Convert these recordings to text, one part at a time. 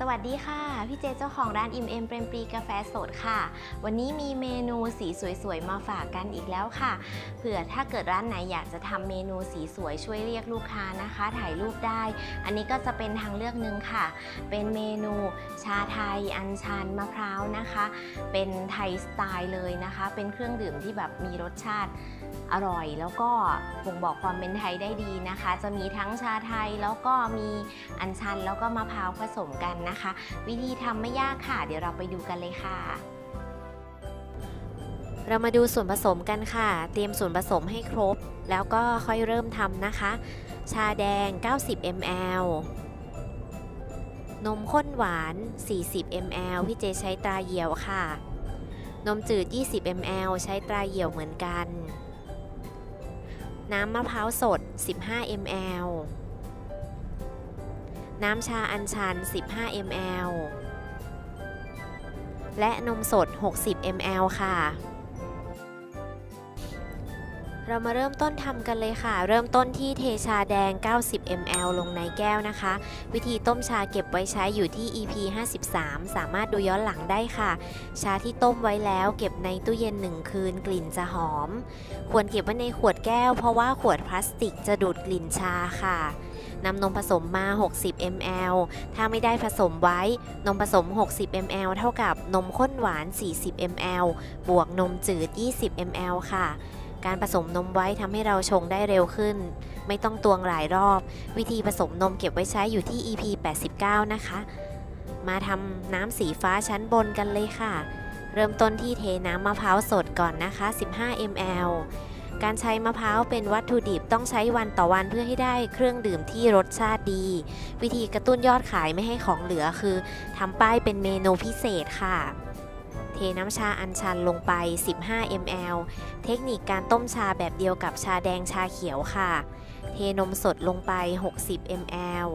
สวัสดีค่ะ พี่เจเจ้าของร้านอิมเอ็มเปรมปรีกาแฟสดค่ะ วันนี้มีเมนูสีสวยๆ มาฝากกันอีกแล้วค่ะ เผื่อถ้าเกิดร้านไหนอยากจะทำเมนูสีสวยช่วยเรียกลูกค้านะคะ ถ่ายรูปได้ อันนี้ก็จะเป็นทางเลือกหนึ่งค่ะ เป็นเมนูชาไทยอัญชันมะพร้าวนะคะ เป็นไทยสไตล์เลยนะคะ เป็นเครื่องดื่มที่แบบมีรสชาติอร่อยแล้วก็บ่งบอกความเป็นไทยได้ดีนะคะ จะมีทั้งชาไทยแล้วก็มีอัญชันแล้วก็มะพร้าวผสมกันนะคะ วิธีทำไม่ยากค่ะ เดี๋ยวเราไปดูกันเลยค่ะ เรามาดูส่วนผสมกันค่ะ เตรียมส่วนผสมให้ครบ แล้วก็ค่อยเริ่มทำนะคะ ชาแดง 90 ml นมข้นหวาน 40 ml พี่เจใช้ตราเหี่ยวค่ะ นมจืด 20 ml ใช้ตราเหี่ยวเหมือนกัน น้ำมะพร้าวสด 15 ml น้ำชาอัญชัน 15 ml และนมสด 60 ml ค่ะ เรามาเริ่มต้นทำกันเลยค่ะ เริ่มต้นที่เทชาแดง 90 ml ลงในแก้วนะคะ วิธีต้มชาเก็บไว้ใช้อยู่ที่ EP 53 สามารถดูย้อนหลังได้ค่ะ ชาที่ต้มไว้แล้วเก็บในตู้เย็น 1 คืนกลิ่นจะหอม ควรเก็บไว้ในขวดแก้วเพราะว่าขวดพลาสติกจะดูดกลิ่นชาค่ะ นำนมผสมมา 60 ml ถ้าไม่ได้ผสมไว้ นมผสม 60 ml เท่ากับนมข้นหวาน 40 ml บวกนมจืด 20 ml ค่ะ การผสมนมไว้ทำให้เราชงได้เร็วขึ้น ไม่ต้องตวงหลายรอบ วิธีผสมนมเก็บไว้ใช้อยู่ที่ EP 89 นะคะ มาทำน้ำสีฟ้าชั้นบนกันเลยค่ะ เริ่มต้นที่เทน้ำมะพร้าวสดก่อนนะคะ 15 ml การใช้มะพร้าวเป็นวัตถุดิบต้องใช้วันต่อวันเพื่อให้ได้เครื่องดื่มที่รสชาติดี วิธีกระตุ้นยอดขายไม่ให้ของเหลือคือทำป้ายเป็นเมนูพิเศษค่ะ เทน้ำชาอัญชันลงไป 15 ml เทคนิคการต้มชาแบบเดียวกับชาแดงชาเขียวค่ะ เทนมสดลงไป 60 ml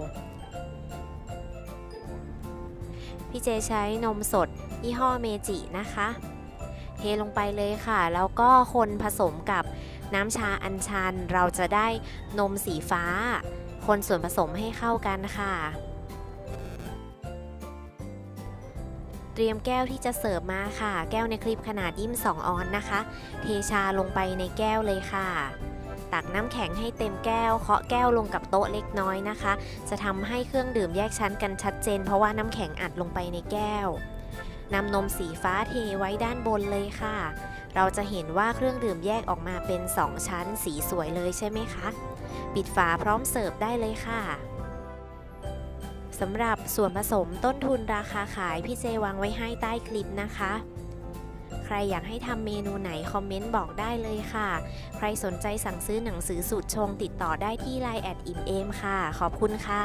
พี่เจใช้นมสดยี่ห้อเมจินะคะ เทลงไปเลยค่ะ แล้วก็คนผสมกับน้ำชาอัญชัน เราจะได้นมสีฟ้า คนส่วนผสมให้เข้ากันค่ะ เตรียมแก้วที่จะเสิร์ฟมาค่ะ แก้วในคลิปขนาดยิ้ม2ออนนะคะ เทชาลงไปในแก้วเลยค่ะตักน้ำแข็งให้เต็มแก้ว เคาะแก้วลงกับโต๊ะเล็กน้อยนะคะ จะทำให้เครื่องดื่มแยกชั้นกันชัดเจน เพราะว่าน้ำแข็งอัดลงไปในแก้ว นำนมสีฟ้าเทไว้ด้านบนเลยค่ะ เราจะเห็นว่าเครื่องดื่มแยกออกมาเป็น 2 ชั้นสีสวยเลยใช่ไหมคะ ปิดฝาพร้อมเสิร์ฟได้เลยค่ะสำหรับส่วนผสมต้นทุนราคาขายพี่เจวางไว้ให้ใต้คลิปนะคะ ใครอยากให้ทำเมนูไหนคอมเมนต์บอกได้เลยค่ะ ใครสนใจสั่งซื้อหนังสือสูตรชงติดต่อได้ที่ Line แอดอิมเอมค่ะ ขอบคุณค่ะ